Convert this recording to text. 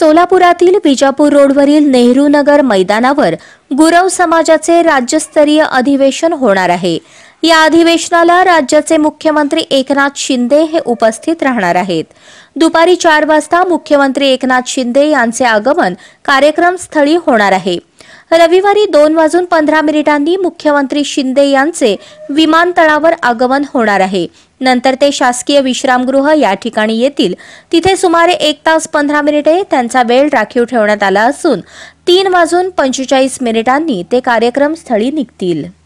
सोलापुरातील विजापूर रोडवरील नेहरू नगर मैदानावर गुरव समाजाचे राज्यस्तरीय अधिवेशन होणार आहे. या अधिवेशनाला राज्याचे मुख्यमंत्री एकनाथ शिंदे हे उपस्थित राहणार आहेत. दुपारी चार वाजता मुख्यमंत्री एकनाथ शिंदे यांचे आगमन कार्यक्रमस्थळी होणार आहे. रविवारी दोन वाजून पंधरा मिनिटांनी मुख्यमंत्री शिंदे यांचे विमानतळावर आगमन होणार आहे. नंतर ते शासकीय विश्रामगृह या ठिकाणी येतील. तिथे सुमारे एक तास पंधरा मिनिटे त्यांचा वेळ राखीव ठेवण्यात आला असून तीन वाजून पंचेचाळीस मिनिटांनी ते कार्यक्रम स्थळी निघतील.